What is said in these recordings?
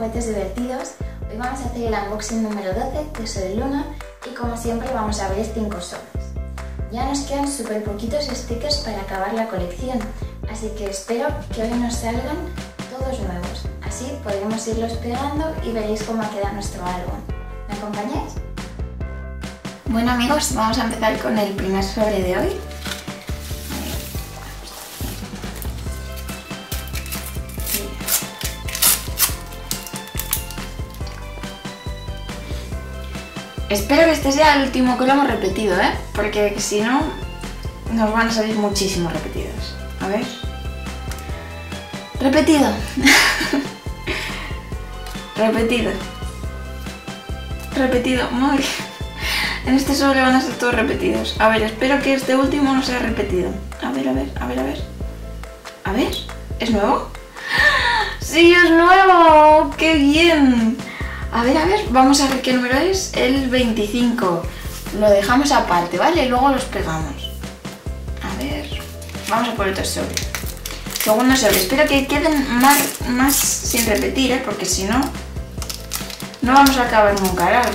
juguetes divertidos. Hoy vamos a hacer el unboxing número 12 de Soy Luna y como siempre vamos a abrir 5 sobres. Ya nos quedan súper poquitos stickers para acabar la colección, así que espero que hoy nos salgan todos nuevos. Así podremos irlos pegando y veréis cómo queda nuestro álbum. ¿Me acompañáis? Bueno amigos, vamos a empezar con el primer sobre de hoy. Espero que este sea el último que lo hemos repetido, ¿eh? Porque si no, nos van a salir muchísimos repetidos. A ver. Repetido. repetido. Repetido. Muy En este sobre van a ser todos repetidos. A ver, espero que este último no sea repetido. A ver, a ver, a ver, a ver. A ver, ¿es nuevo? ¡Sí, es nuevo! ¡Qué bien! A ver, a ver, vamos a ver qué número es. El 25. Lo dejamos aparte, ¿vale? Luego los pegamos. A ver, vamos a por otro sobre. Segundo sobre. Espero que queden más, más sin repetir, ¿eh? Porque si no, no vamos a acabar nunca ¿vale?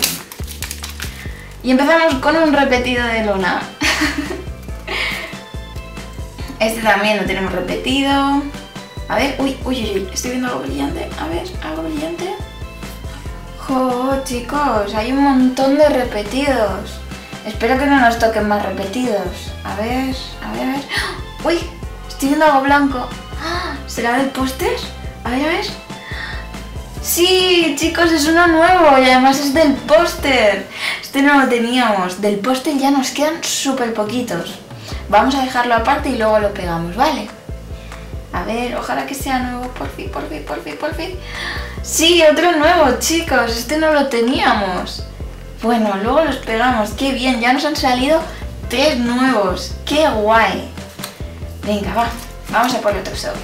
Y empezamos con un repetido de luna. este también lo tenemos repetido. A ver, uy, uy, uy, estoy viendo algo brillante. A ver, algo brillante. ¡Jo, chicos! Hay un montón de repetidos. Espero que no nos toquen más repetidos. A ver, a ver, a ver. ¡Uy! Estoy viendo algo blanco. ¿Será del póster? A ver, a ver. ¡Sí, chicos! Es uno nuevo y además es del póster. Este no lo teníamos. Del póster ya nos quedan súper poquitos. Vamos a dejarlo aparte y luego lo pegamos, ¿vale? A ver, ojalá que sea nuevo, por fin, por fin, por fin, por fin. Sí, otro nuevo, chicos, este no lo teníamos. Bueno, luego los pegamos, qué bien, ya nos han salido tres nuevos, qué guay. Venga, va, vamos a por otro sobre.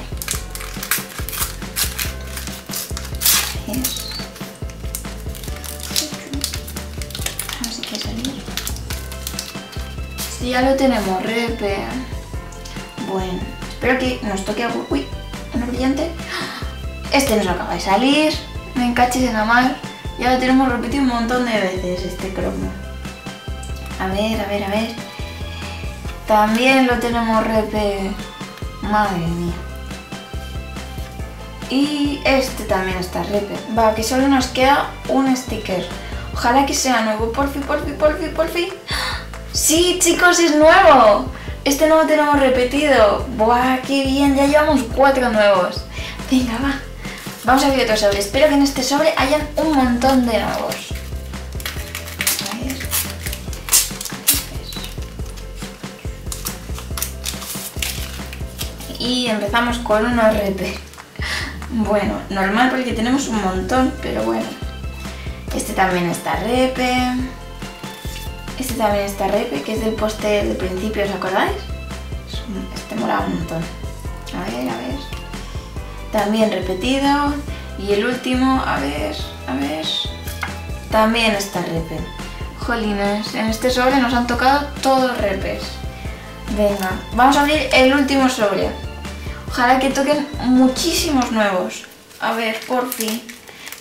Quiere salir. Sí, ya lo tenemos, repe. Bueno. Espero que nos toque algo... Uy, uno brillante. Este nos acaba de salir. Me encaches en la mar. Ya lo tenemos repetido un montón de veces este cromo. A ver, a ver, a ver. También lo tenemos repe... Madre mía. Y este también está repe. Va, que solo nos queda un sticker. Ojalá que sea nuevo. Por fin, por fin, por fin, por fin. ¡Sí, chicos, es nuevo! Este no lo tenemos repetido. ¡Buah, qué bien! Ya llevamos cuatro nuevos. Venga, va. Vamos a abrir otro sobre. Espero que en este sobre hayan un montón de nuevos. A ver. Y empezamos con unos RP. Bueno, normal porque tenemos un montón, pero bueno. Este también está repe. Este también está repe, que es del póster del principio, ¿os acordáis? Este mola un montón. A ver, a ver. También repetido. Y el último, a ver, a ver. También está repe. Jolines, en este sobre nos han tocado todos repes. Venga, vamos a abrir el último sobre. Ojalá que toquen muchísimos nuevos. A ver, por fin.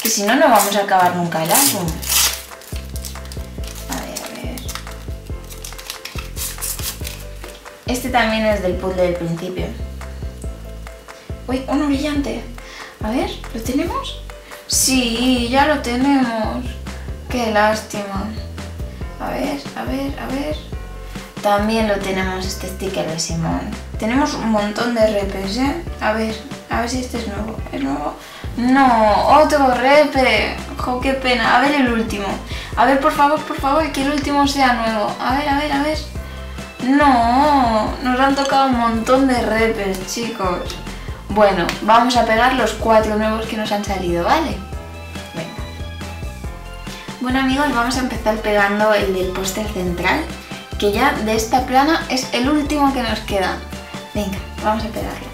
Que si no, no vamos a acabar nunca el álbum. Este también es del puzzle del principio. Uy, uno brillante. A ver, ¿lo tenemos? Sí, ya lo tenemos. Qué lástima. A ver, a ver, a ver. También lo tenemos este sticker de Simón. Tenemos un montón de repes, ¿eh? A ver, a ver si este es nuevo. ¿Es nuevo? No, otro repe. Jo, qué pena. A ver el último. A ver, por favor, por favor, que el último sea nuevo. A ver, a ver, a ver. No, nos han tocado un montón de repes, chicos. Bueno, vamos a pegar los cuatro nuevos que nos han salido, ¿vale? Venga. Bueno amigos, vamos a empezar pegando el del póster central, que ya de esta plana es el último que nos queda. Venga, vamos a pegarlo.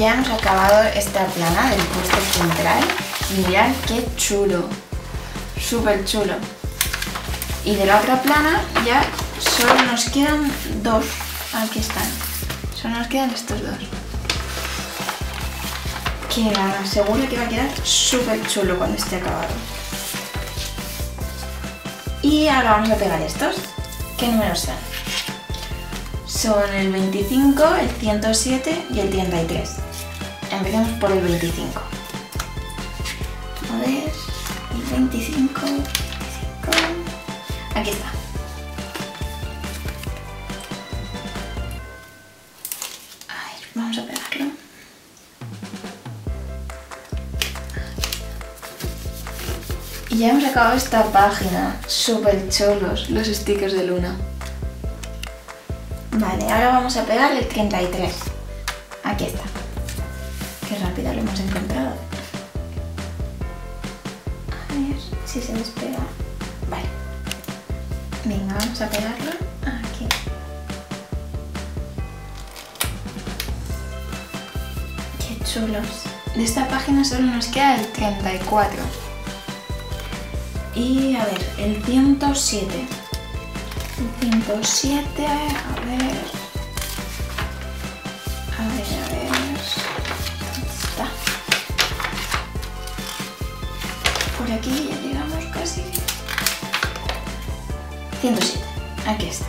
Ya hemos acabado esta plana del póster central. Mirad qué chulo. súper chulo. Y de la otra plana ya solo nos quedan dos. Aquí están. Solo nos quedan estos dos. Que seguro que va a quedar súper chulo cuando esté acabado. Y ahora vamos a pegar estos. ¿Qué números son? Son el 25, el 107 y el 33. Empecemos por el 25. A ver, el 25, 25. Aquí está. A ver, vamos a pegarlo. Y ya hemos acabado esta página. Súper chulos los stickers de Luna. Vale, ahora vamos a pegar el 33. Aquí está. Qué rápido lo hemos encontrado. A ver si se despega. Vale. Venga, vamos a pegarlo aquí. Qué chulos. De esta página solo nos queda el 34. Y a ver, el 107. El 107, a ver. A ver, a ver. Por aquí ya llegamos casi. 107. Aquí está.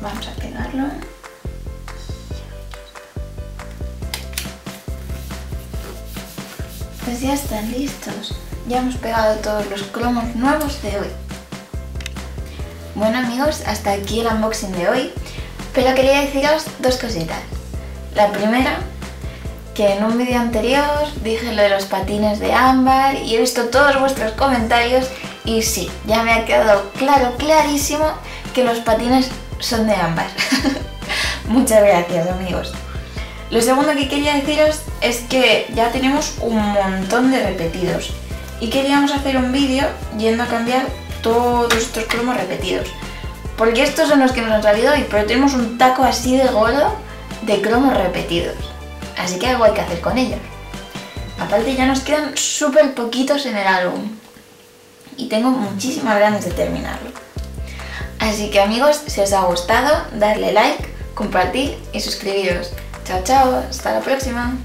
Vamos a pegarlo. Pues ya están listos. Ya hemos pegado todos los cromos nuevos de hoy. Bueno amigos, hasta aquí el unboxing de hoy. Pero quería deciros dos cositas. La primera, que en un vídeo anterior dije lo de los patines de ámbar y he visto todos vuestros comentarios y sí, ya me ha quedado claro, clarísimo que los patines son de ámbar. Muchas gracias amigos. Lo segundo que quería deciros es que ya tenemos un montón de repetidos y queríamos hacer un vídeo yendo a cambiar todos estos cromos repetidos. Porque estos son los que nos han salido hoy, pero tenemos un taco así de gordo de cromos repetidos. Así que algo hay que hacer con ellos. Aparte ya nos quedan súper poquitos en el álbum. Y tengo muchísimas ganas de terminarlo. Así que amigos, si os ha gustado, darle like, compartir y suscribiros. Chao, chao, hasta la próxima.